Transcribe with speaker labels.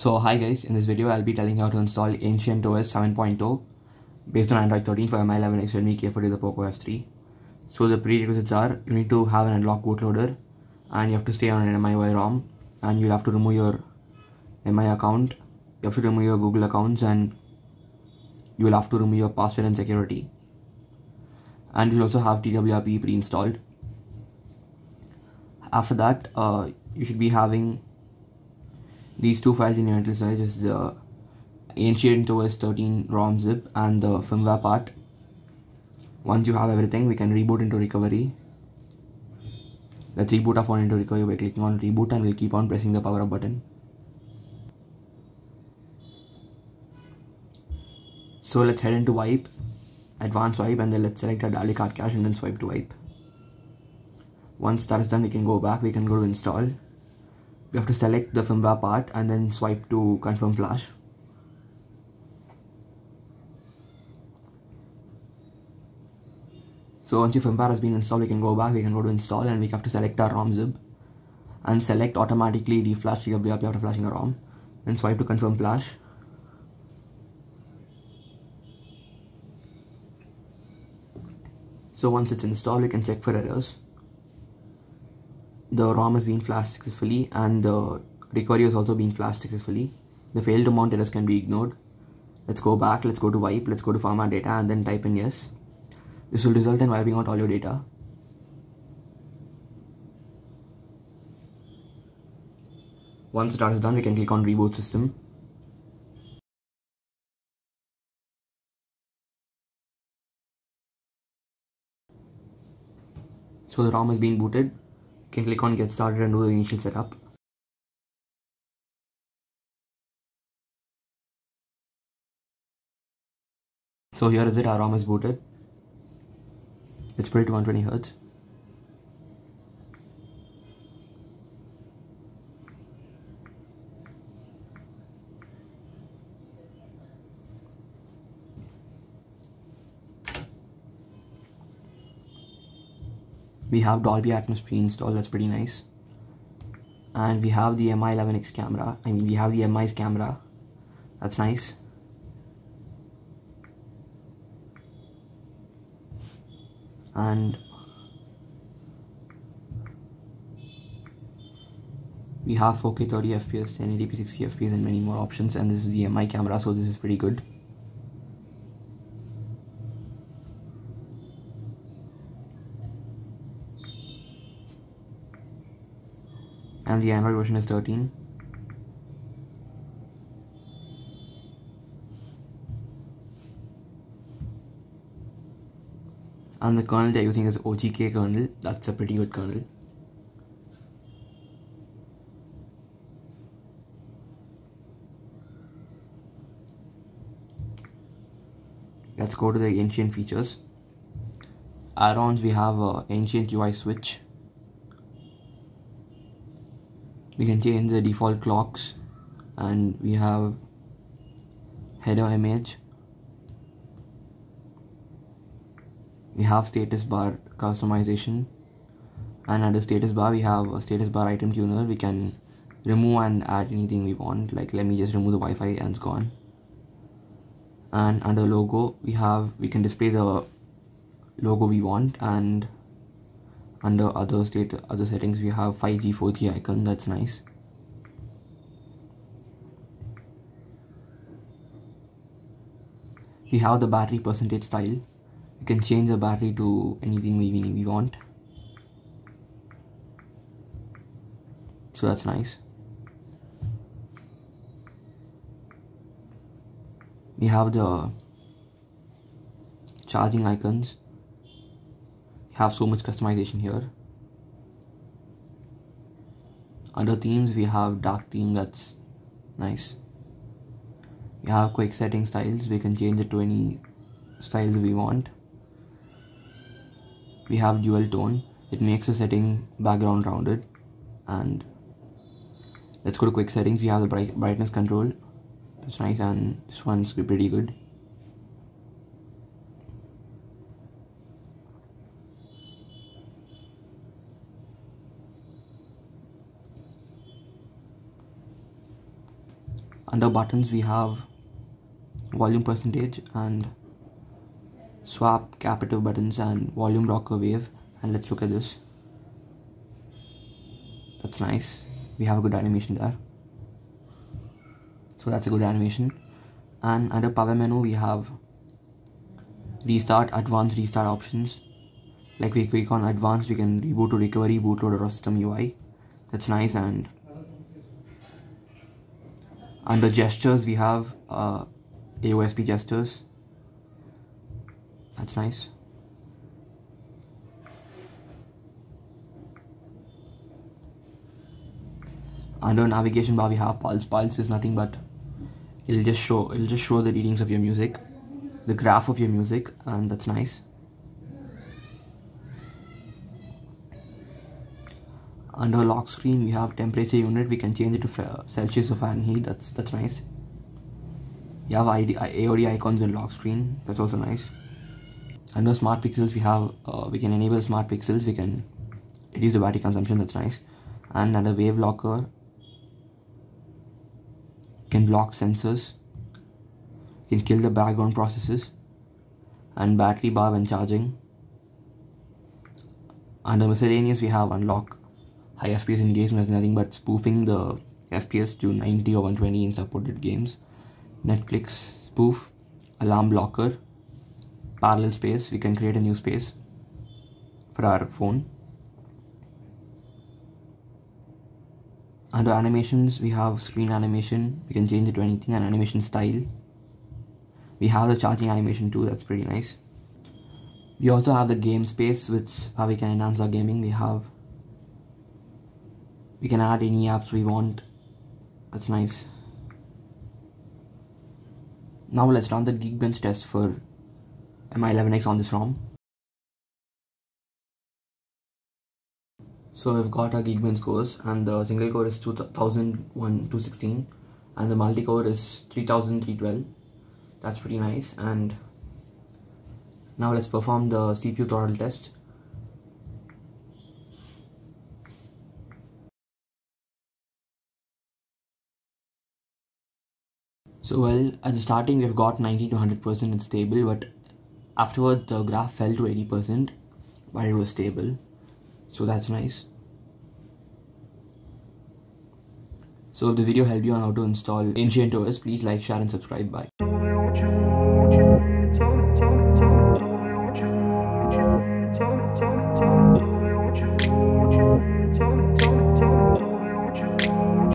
Speaker 1: So hi guys, in this video I'll be telling you how to install Ancient OS 7.0 based on Android 13 for Mi 11 Redmi K40 the Poco F3. So the prerequisites are you need to have an unlock bootloader and you have to stay on an MIUI ROM and you'll have to remove your MI account, you have to remove your Google accounts and you will have to remove your password and security. And you'll also have TWRP pre-installed. After that, uh, you should be having these two files in your internal storage is the ancient OS 13 ROM zip and the firmware part. Once you have everything, we can reboot into recovery. Let's reboot our phone into recovery by clicking on reboot and we'll keep on pressing the power up button. So let's head into wipe, advanced wipe and then let's select our Dalvik ART cache and then swipe to wipe. Once that is done, we can go back, we can go to install we have to select the firmware part and then swipe to confirm flash. So once your firmware has been installed we can go back we can go to install and we have to select our ROM zip and select automatically reflash TWRP after flashing a ROM and swipe to confirm flash. So once it's installed we can check for errors the ROM has been flashed successfully and the recovery has also been flashed successfully. The failed to mount errors can be ignored. Let's go back, let's go to wipe, let's go to format data and then type in yes. This will result in wiping out all your data. Once that is done, we can click on reboot system. So the ROM has been booted can click on get started and do the initial setup. So here is it, our ROM is booted. It's to 120 Hz. We have Dolby Atmos pre-installed that's pretty nice. And we have the Mi11X camera I mean we have the MI's camera that's nice. And we have 4K 30 FPS 1080p 60 FPS and many more options and this is the MI camera so this is pretty good and the Android version is 13 and the kernel they're using is OGK kernel. That's a pretty good kernel. Let's go to the ancient features. Add-ons we have uh, ancient UI switch we can change the default clocks and we have header image. We have status bar customization and under status bar we have a status bar item tuner. We can remove and add anything we want. Like let me just remove the Wi-Fi and it's gone. And under logo we have we can display the logo we want and under other state other settings we have 5g 4g icon. That's nice. We have the battery percentage style. You can change the battery to anything we, we want. So that's nice. We have the charging icons have so much customization here. Under themes we have dark theme that's nice. We have quick setting styles we can change it to any styles we want. We have dual tone it makes the setting background rounded and let's go to quick settings. We have the bright brightness control that's nice and this one's pretty good under buttons we have volume percentage and swap capacitive buttons and volume rocker wave. And let's look at this. That's nice. We have a good animation there. So that's a good animation. And under power menu we have restart advanced restart options. Like we click on advanced we can reboot to recovery bootloader or system UI that's nice and under gestures we have uh, AOSP gestures. That's nice. Under navigation bar we have pulse. Pulse is nothing but it'll just show it'll just show the readings of your music the graph of your music and that's nice under lock screen we have temperature unit. We can change it to celsius or fahrenheit. That's that's nice. You have ID, aod icons in lock screen. That's also nice. Under smart pixels we have uh, we can enable smart pixels. We can reduce the battery consumption. That's nice. And under wave locker can block sensors, can kill the background processes, and battery bar when charging. Under miscellaneous, we have unlock high FPS engagement as nothing but spoofing the FPS to 90 or 120 in supported games. Netflix spoof, alarm blocker, parallel space. We can create a new space for our phone. under animations we have screen animation we can change it to anything and animation style we have the charging animation too that's pretty nice we also have the game space which how we can enhance our gaming we have we can add any apps we want that's nice now let's run the geekbench test for mi11x on this rom So we've got our Geekbench scores and the single core is 2001 and the multi-core is 3312. That's pretty nice and now let's perform the CPU throttle test. So well, at the starting we've got 90 to 100% it's stable but afterward the graph fell to 80% but it was stable so that's nice so if the video helped you on how to install Ancient OS, please like, share and subscribe. Bye.